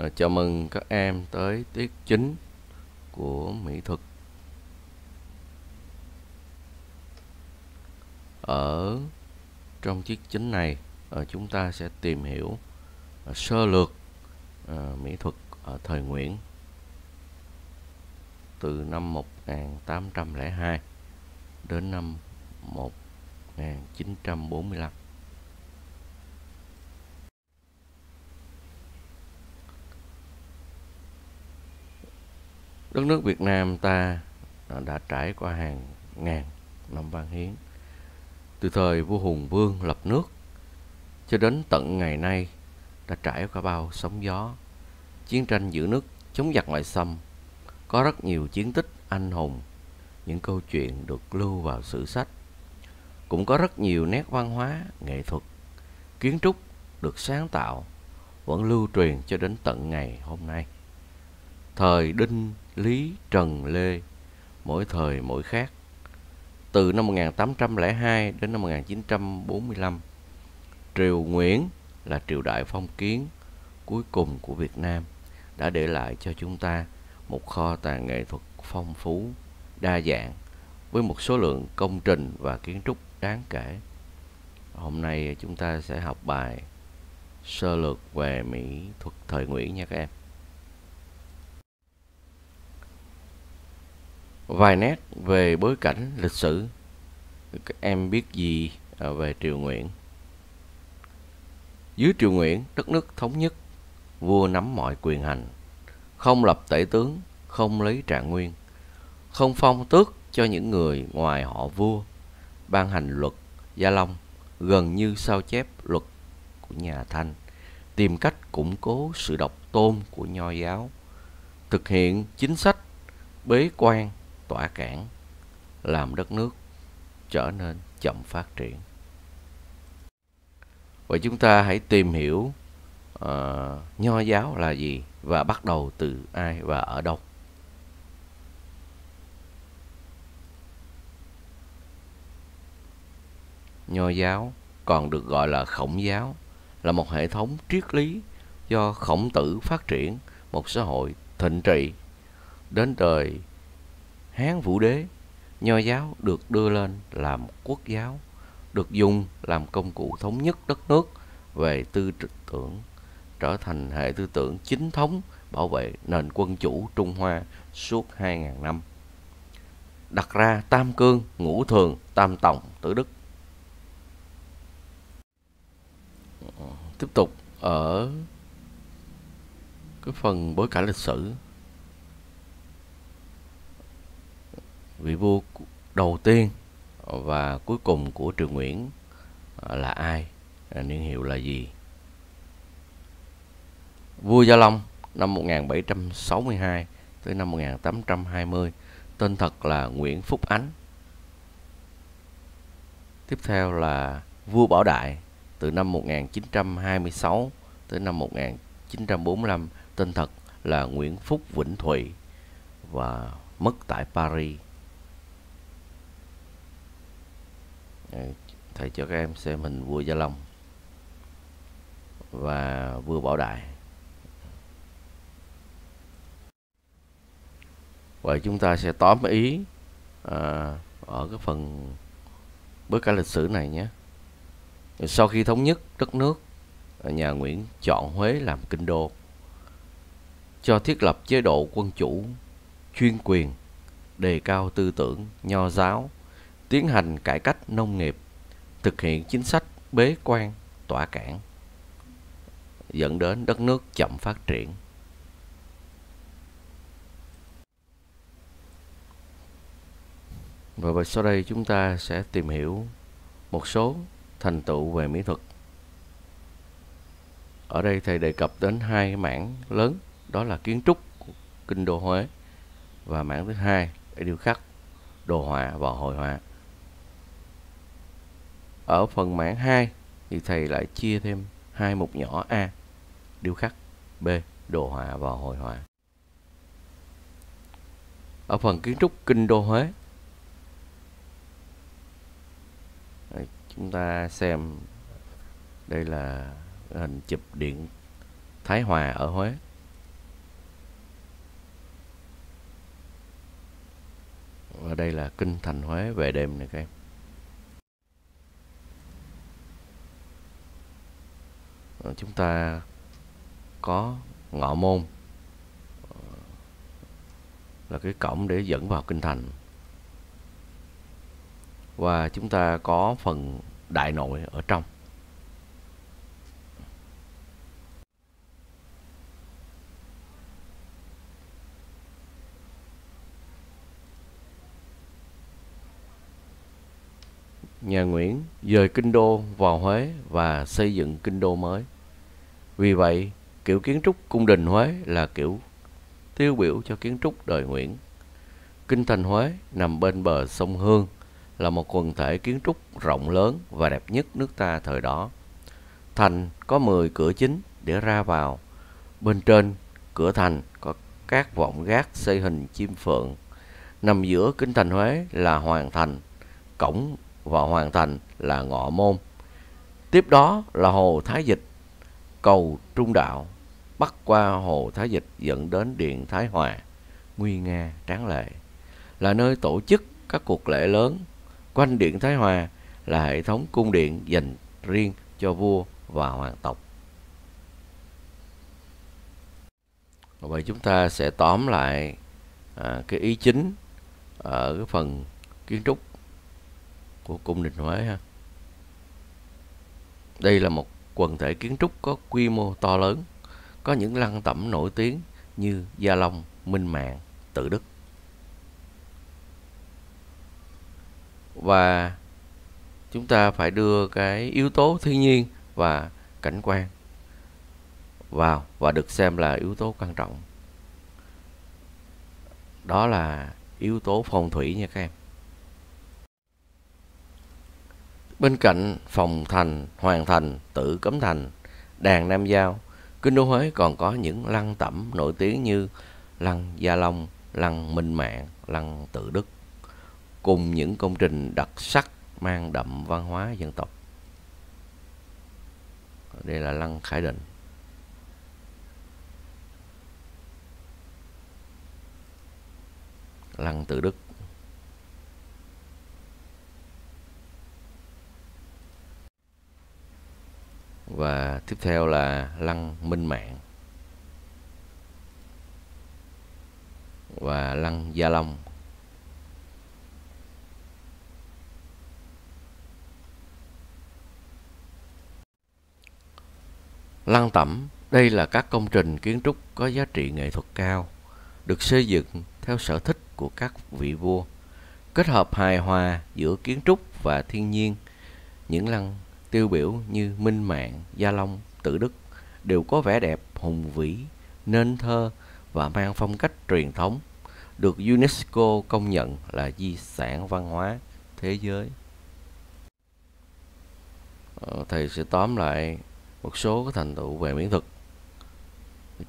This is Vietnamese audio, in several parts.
À, chào mừng các em tới tiết chính của mỹ thuật. Ở trong tiết chính này à, chúng ta sẽ tìm hiểu à, sơ lược à, mỹ thuật ở thời Nguyễn từ năm 1802 đến năm 1945 đất nước Việt Nam ta à, đã trải qua hàng ngàn năm văn hiến. Từ thời vua Hùng Vương lập nước cho đến tận ngày nay, đã trải qua bao sóng gió, chiến tranh giữ nước, chống giặc ngoại xâm. Có rất nhiều chiến tích anh hùng, những câu chuyện được lưu vào sử sách. Cũng có rất nhiều nét văn hóa, nghệ thuật, kiến trúc được sáng tạo, vẫn lưu truyền cho đến tận ngày hôm nay. Thời đinh Lý Trần Lê mỗi thời mỗi khác. Từ năm 1802 đến năm 1945, triều Nguyễn là triều đại phong kiến cuối cùng của Việt Nam đã để lại cho chúng ta một kho tàng nghệ thuật phong phú, đa dạng với một số lượng công trình và kiến trúc đáng kể. Hôm nay chúng ta sẽ học bài sơ lược về mỹ thuật thời Nguyễn nha các em. Vài nét về bối cảnh lịch sử. Các em biết gì à, về triều nguyễn? Dưới triều nguyễn, đất nước thống nhất, vua nắm mọi quyền hành. Không lập tể tướng, không lấy trạng nguyên. Không phong tước cho những người ngoài họ vua. Ban hành luật gia long, gần như sao chép luật của nhà thanh. Tìm cách củng cố sự độc tôn của nho giáo. Thực hiện chính sách bế quan tỏa cản làm đất nước trở nên chậm phát triển. Vậy chúng ta hãy tìm hiểu uh, nho giáo là gì và bắt đầu từ ai và ở đâu? Nho giáo còn được gọi là khổng giáo là một hệ thống triết lý do khổng tử phát triển một xã hội thịnh trị đến đời Hán Vũ Đế, Nho giáo được đưa lên làm quốc giáo, được dùng làm công cụ thống nhất đất nước về tư tưởng, trở thành hệ tư tưởng chính thống bảo vệ nền quân chủ Trung Hoa suốt 2.000 năm. Đặt ra tam cương, ngũ thường, tam tổng, tử đức. Tiếp tục ở cái phần bối cảnh lịch sử vị vua đầu tiên và cuối cùng của triều Nguyễn à, là ai? À, niên hiệu là gì? Vua Gia Long, năm 1762 tới năm 1820 tên thật là Nguyễn Phúc Ánh. Tiếp theo là vua Bảo Đại, từ năm 1926 tới năm 1945 tên thật là Nguyễn Phúc Vĩnh Thụy và mất tại Paris. Ờ, thầy cho các em xem hình vua Gia Long và vua Bảo Đại. Vậy chúng ta sẽ tóm ý à, ở cái phần bối cảnh lịch sử này nhé. Sau khi thống nhất đất nước nhà Nguyễn chọn Huế làm kinh đô cho thiết lập chế độ quân chủ chuyên quyền đề cao tư tưởng nho giáo tiến hành cải cách nông nghiệp, thực hiện chính sách bế quan, tỏa cản, dẫn đến đất nước chậm phát triển. Và sau đây chúng ta sẽ tìm hiểu một số thành tựu về mỹ thuật. Ở đây thầy đề cập đến hai mảng lớn, đó là kiến trúc của kinh đô Huế và mảng thứ hai là điêu khắc, đồ họa và hội họa ở phần mảng 2 thì thầy lại chia thêm hai mục nhỏ A, điêu khắc, B, đồ họa và hội họa. Ở phần kiến trúc kinh đô Huế chúng ta xem đây là hình chụp điện Thái Hòa ở Huế. Và đây là kinh thành Huế về đêm này các em. Ờ, chúng ta có ngọ môn ờ, là cái cổng để dẫn vào kinh thành và chúng ta có phần đại nội ở trong nhà Nguyễn dời kinh đô vào Huế và xây dựng kinh đô mới. Vì vậy, kiểu kiến trúc cung đình Huế là kiểu tiêu biểu cho kiến trúc đời Nguyễn. Kinh thành Huế nằm bên bờ sông Hương là một quần thể kiến trúc rộng lớn và đẹp nhất nước ta thời đó. Thành có 10 cửa chính để ra vào. Bên trên cửa thành có các vọng gác xây hình chim phượng. Nằm giữa kinh thành Huế là Hoàng Thành, cổng và Hoàng thành là ngọ môn. Tiếp đó là hồ Thái Dịch, cầu Trung Đạo, bắc qua hồ Thái Dịch dẫn đến Điện Thái Hòa, nguy nga tráng lệ, là nơi tổ chức các cuộc lễ lớn. Quanh Điện Thái Hòa là hệ thống cung điện dành riêng cho vua và hoàng tộc. Vậy chúng ta sẽ tóm lại à, cái ý chính ở cái phần kiến trúc của cung đình Huế ha. Đây là một quần thể kiến trúc có quy mô to lớn, có những lăng tẩm nổi tiếng như Gia Long, Minh Mạng, Tự Đức. Và chúng ta phải đưa cái yếu tố thiên nhiên và cảnh quan vào và được xem là yếu tố quan trọng. Đó là yếu tố phong thủy nha các em. Bên cạnh phòng thành, hoàng thành, tự cấm thành, đàn Nam Giao, Kinh đô Huế còn có những lăng tẩm nổi tiếng như lăng Gia Long, lăng Minh Mạng, lăng Tự Đức, cùng những công trình đặc sắc mang đậm văn hóa dân tộc. Đây là lăng Khải Định. Lăng Tự Đức và tiếp theo là lăng minh mạng. Và lăng gia long. Lăng tẩm, đây là các công trình kiến trúc có giá trị nghệ thuật cao, được xây dựng theo sở thích của các vị vua, kết hợp hài hòa giữa kiến trúc và thiên nhiên. Những lăng tiêu biểu như Minh Mạng, Gia Long, Tự Đức đều có vẻ đẹp hùng vĩ, nên thơ và mang phong cách truyền thống, được UNESCO công nhận là di sản văn hóa thế giới. Ờ, thầy sẽ tóm lại một số cái thành tựu về mỹ thuật.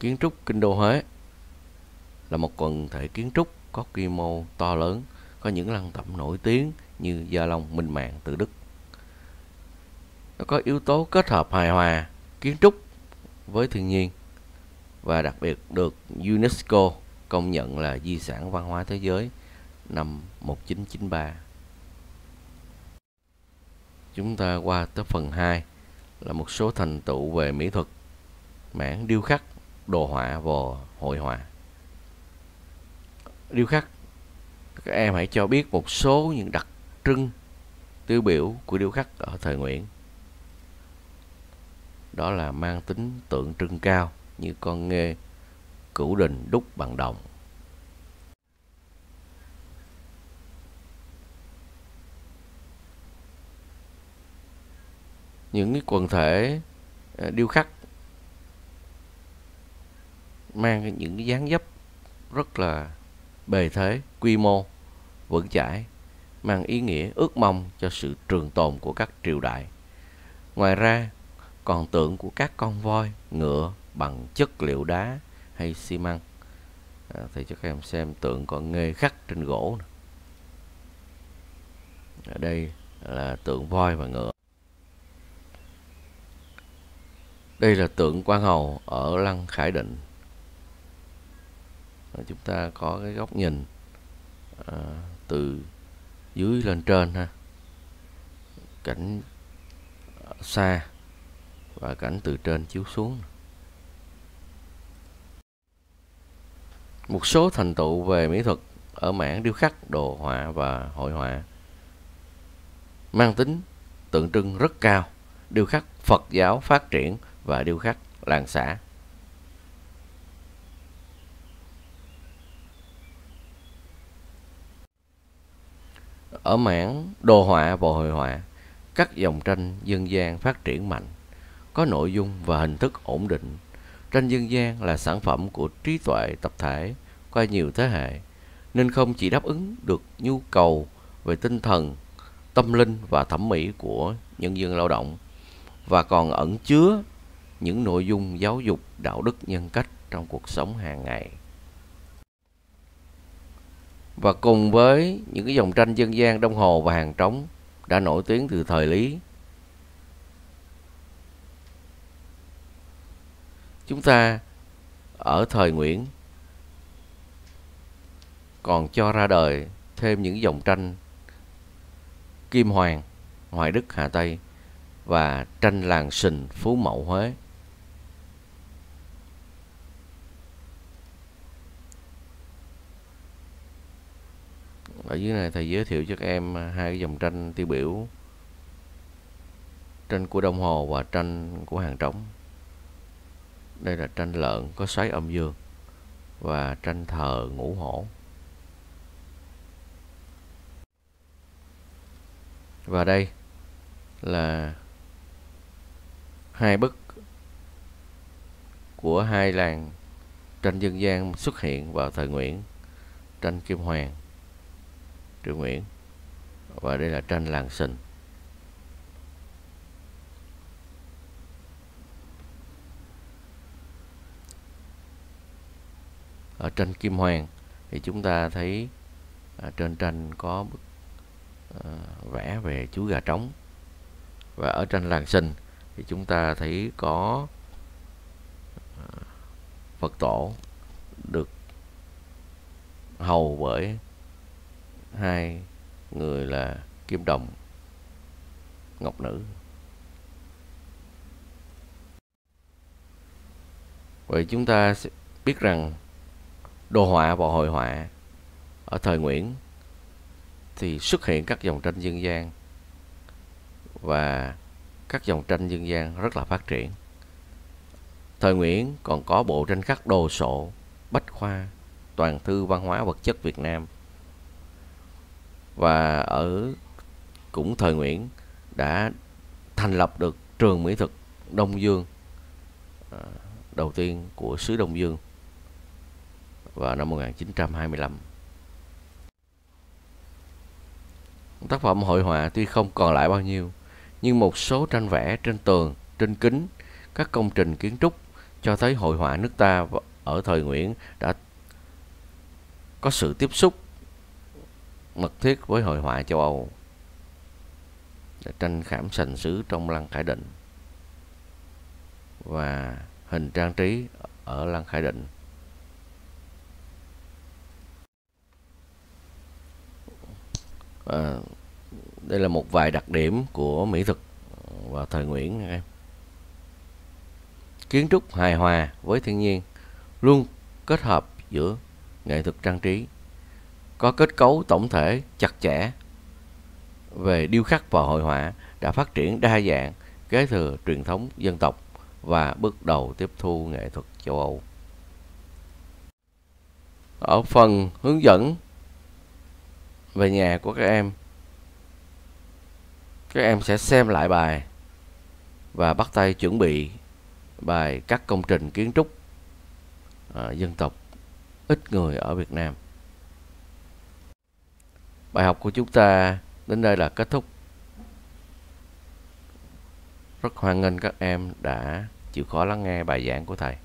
Kiến trúc Kinh đô Huế là một quần thể kiến trúc có quy mô to lớn, có những lăng tẩm nổi tiếng như Gia Long, Minh Mạng, Tự Đức nó có yếu tố kết hợp hài hòa kiến trúc với thiên nhiên và đặc biệt được UNESCO công nhận là di sản văn hóa thế giới năm 1993. Chúng ta qua tới phần 2 là một số thành tựu về mỹ thuật, mảng điêu khắc, đồ họa và hội họa. Điêu khắc, các em hãy cho biết một số những đặc trưng tiêu biểu của điêu khắc ở thời Nguyễn đó là mang tính tượng trưng cao như con nghê cửu đình đúc bằng đồng. Những cái quần thể à, điêu khắc mang những cái dáng dấp rất là bề thế, quy mô vững chãi, mang ý nghĩa ước mong cho sự trường tồn của các triều đại. Ngoài ra còn tượng của các con voi, ngựa bằng chất liệu đá hay xi măng. À, thì cho các em xem tượng con nghê khắc trên gỗ. Này. Ở đây là tượng voi và ngựa. Đây là tượng quan hầu ở lăng Khải Định. À, chúng ta có cái góc nhìn à, từ dưới lên trên ha cảnh xa và cảnh từ trên chiếu xuống. Một số thành tựu về mỹ thuật ở mảng điêu khắc, đồ họa và hội họa mang tính tượng trưng rất cao. Điêu khắc phật giáo phát triển và điêu khắc làng xã. Ở mảng đồ họa và hội họa, các dòng tranh dân gian phát triển mạnh có nội dung và hình thức ổn định. Tranh dân gian là sản phẩm của trí tuệ tập thể qua nhiều thế hệ, nên không chỉ đáp ứng được nhu cầu về tinh thần, tâm linh và thẩm mỹ của nhân dân lao động, và còn ẩn chứa những nội dung giáo dục đạo đức nhân cách trong cuộc sống hàng ngày. Và cùng với những cái dòng tranh dân gian đông hồ và hàng trống đã nổi tiếng từ thời lý chúng ta ở thời nguyễn. Còn cho ra đời thêm những dòng tranh kim hoàng, hoài đức, hà tây và tranh làng sình, phú mậu, huế. Ở dưới này thầy giới thiệu cho các em hai cái dòng tranh tiêu biểu, tranh của đông hồ và tranh của hàng trống đây là tranh lợn có xoáy âm dương và tranh thờ ngũ hổ. Và đây là hai bức của hai làng tranh dân gian xuất hiện vào thời Nguyễn, tranh Kim Hoàng, Triệu Nguyễn. Và đây là tranh làng sình. Ở tranh Kim Hoàng thì chúng ta thấy à, trên tranh có bức à, vẽ về chú gà trống. Và ở tranh làng sinh thì chúng ta thấy có à, Phật tổ được hầu bởi hai người là kim đồng ngọc nữ. Vậy chúng ta sẽ biết rằng đồ họa và hội họa ở thời Nguyễn thì xuất hiện các dòng tranh dân gian và các dòng tranh dân gian rất là phát triển. Thời Nguyễn còn có bộ tranh khắc đồ sộ, bách khoa, toàn thư văn hóa vật chất Việt Nam. Và ở cũng thời Nguyễn đã thành lập được trường mỹ thuật Đông Dương à, đầu tiên của xứ Đông Dương vào năm 1925. Tác phẩm hội họa tuy không còn lại bao nhiêu, nhưng một số tranh vẽ trên tường, trên kính, các công trình kiến trúc cho thấy hội họa nước ta ở thời Nguyễn đã có sự tiếp xúc mật thiết với hội họa châu Âu. Tranh khảm sành sứ trong lăng Khải Định và hình trang trí ở lăng Khải Định à, đây là một vài đặc điểm của mỹ thuật vào thời Nguyễn em kiến trúc hài hòa với thiên nhiên luôn kết hợp giữa nghệ thuật trang trí có kết cấu tổng thể chặt chẽ về điêu khắc và hội họa đã phát triển đa dạng kế thừa truyền thống dân tộc và bước đầu tiếp thu nghệ thuật châu Âu. Ở phần hướng dẫn về nhà của các em. Các em sẽ xem lại bài và bắt tay chuẩn bị bài các công trình kiến trúc à, dân tộc ít người ở Việt Nam. Bài học của chúng ta đến đây là kết thúc. Rất hoan nghênh các em đã chịu khó lắng nghe bài giảng của thầy.